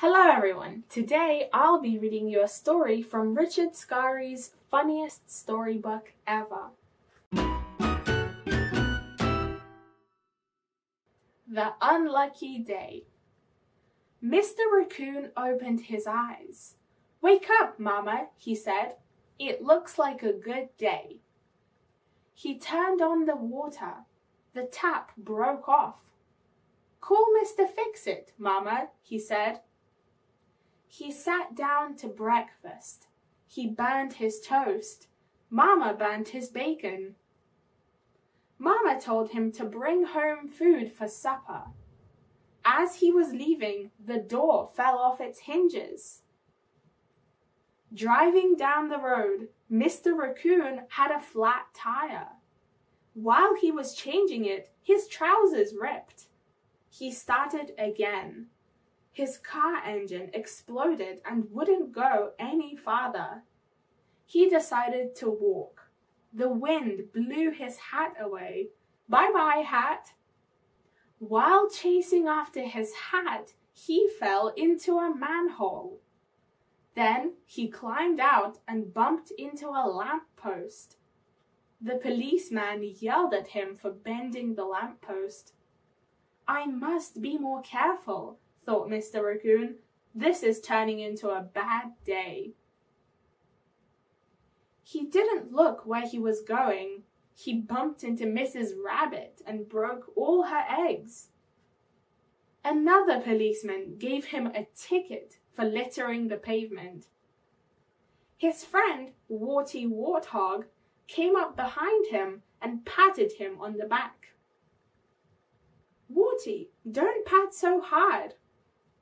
Hello everyone! Today I'll be reading you a story from Richard Scarry's funniest storybook ever. The Unlucky Day Mr. Raccoon opened his eyes. Wake up, Mama, he said. It looks like a good day. He turned on the water. The tap broke off. Call Mr. Fix-It, Mama, he said. He sat down to breakfast. He burned his toast. Mama burnt his bacon. Mama told him to bring home food for supper. As he was leaving, the door fell off its hinges. Driving down the road, Mr. Raccoon had a flat tire. While he was changing it, his trousers ripped. He started again. His car engine exploded and wouldn't go any farther. He decided to walk. The wind blew his hat away. Bye-bye, hat. While chasing after his hat, he fell into a manhole. Then he climbed out and bumped into a lamp post. The policeman yelled at him for bending the lamp post. I must be more careful, thought Mr. Raccoon. This is turning into a bad day. He didn't look where he was going. He bumped into Mrs. Rabbit and broke all her eggs. Another policeman gave him a ticket for littering the pavement. His friend, Warty Warthog, came up behind him and patted him on the back. Warty, don't pat so hard,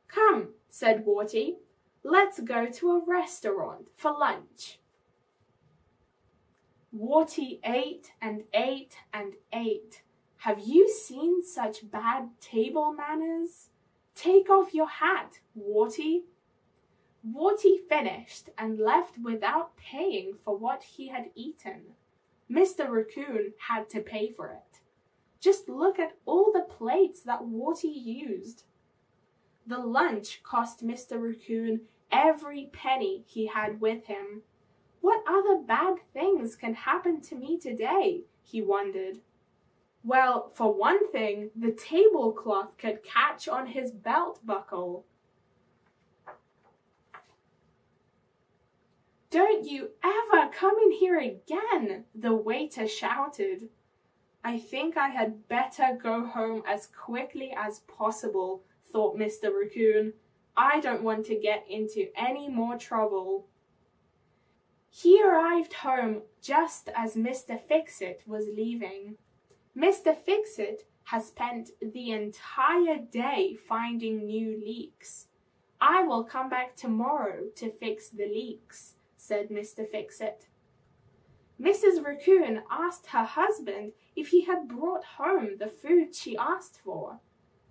Come, said Warty, let's go to a restaurant for lunch. Warty ate and ate and ate. Have you seen such bad table manners? Take off your hat, Warty. Warty finished and left without paying for what he had eaten. Mr. Raccoon had to pay for it. Just look at all the plates that Warty used. The lunch cost Mr. Raccoon every penny he had with him. What other bad things can happen to me today? he wondered. Well, for one thing, the tablecloth could catch on his belt buckle. Don't you ever come in here again, the waiter shouted. I think I had better go home as quickly as possible, thought Mr. Raccoon. I don't want to get into any more trouble. He arrived home just as Mr. Fix-It was leaving. Mr. Fix-It has spent the entire day finding new leaks. I will come back tomorrow to fix the leaks, said Mr. Fix-It. Mrs. Raccoon asked her husband if he had brought home the food she asked for.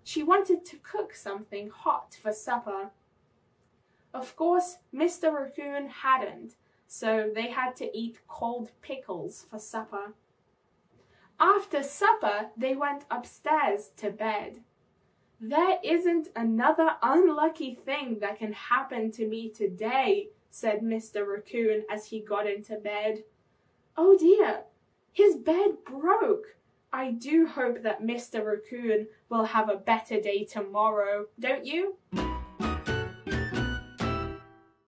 She wanted to cook something hot for supper. Of course, Mr. Raccoon hadn't, so they had to eat cold pickles for supper. After supper, they went upstairs to bed. There isn't another unlucky thing that can happen to me today, said Mr. Raccoon as he got into bed. Oh dear, his bed broke. I do hope that Mr. Raccoon will have a better day tomorrow, don't you?